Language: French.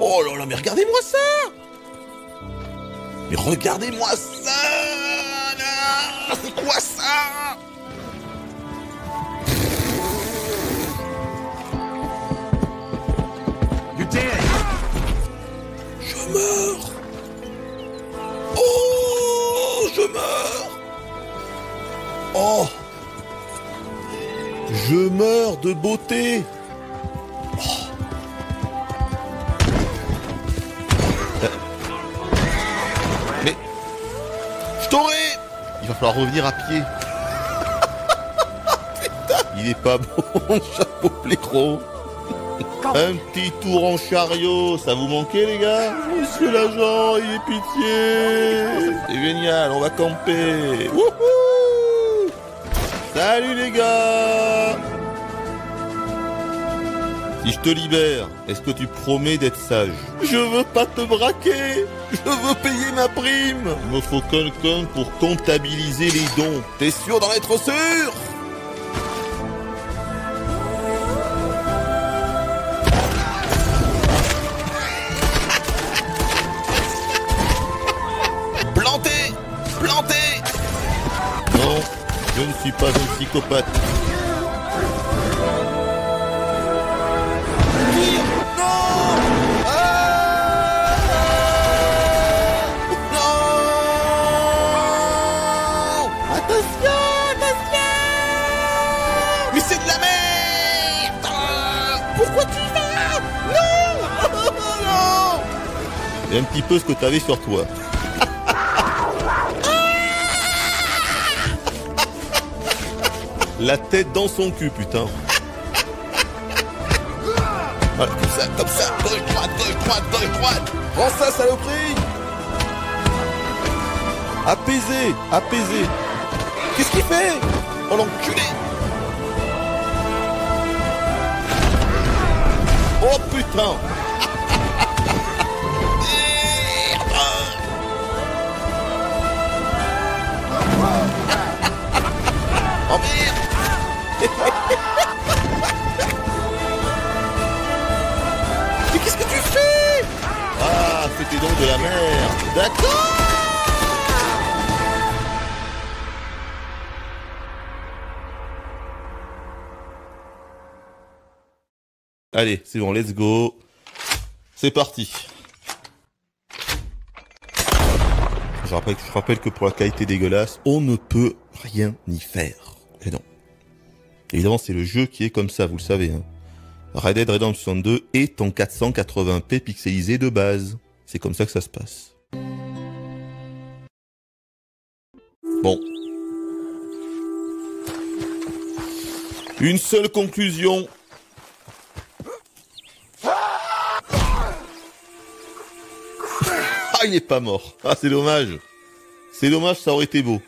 Oh là là, mais regardez-moi ça. Mais regardez-moi ça C'est quoi ça? Je meurs. Oh Je meurs. Oh Je meurs de beauté Oh. Euh. Mais... Je t'aurai Il va falloir revenir à pied. Putain, il est pas bon, mon chapeau plécro. Un petit tour en chariot, ça vous manquait les gars? Monsieur l'agent, il est pitié C'est génial, on va camper Wouhou Salut les gars. Si je te libère, est-ce que tu promets d'être sage Je veux pas te braquer. Je veux payer ma prime. Il me faut quelqu'un pour comptabiliser les dons. T'es sûr d'en être sûr? Je ne suis pas un psychopathe. Non Ah Non Attention Attention Mais c'est de la merde Pourquoi tu vas? Non Non Et un petit peu ce que t'avais sur toi. La tête dans son cul, putain. Voilà, comme ça, comme ça. Gauche, droite, gauche, droite, gauche, droite. Prends ça, saloperie. Apaisé, apaisé. Qu'est-ce qu'il fait? Oh l'enculé Oh putain Mais qu'est-ce que tu fais Ah, c'était donc de la merde D'accord Allez, c'est bon, let's go. C'est parti. Je rappelle, je rappelle que pour la qualité dégueulasse, on ne peut rien y faire. Et non. Évidemment, c'est le jeu qui est comme ça, vous le savez. Hein. Red Dead Redemption 2 est en 480p pixelisé de base. C'est comme ça que ça se passe. Bon. Une seule conclusion. Ah, il est pas mort. Ah, c'est dommage. C'est dommage, ça aurait été beau.